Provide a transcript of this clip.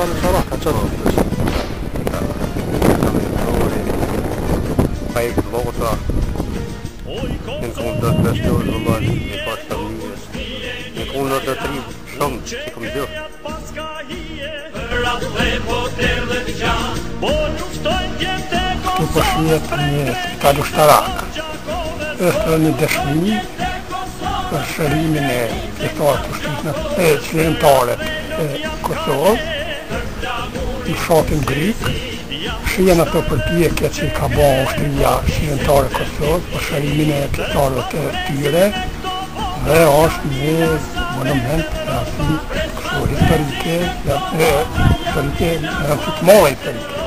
falë sharah ka çon. Pa e vogut sa. Oj, kom. Ne kum do të dashjë ulë vallaj, ne pas të mirë. Ne kum do të tri shumë, ne po një kalushtara. Është një dëshmi për shërimin e këtore për shqipë në të qërën tare Kosovë i shokin Grik, shë jenë ato përpje kje që i ka bo është një ja shqinëtare kësorë, për shërimin e kjetarëve të tyre, dhe është një më në mëndë të të dhe të kësorë historike, dhe të rritë e në fitmojë të rritë.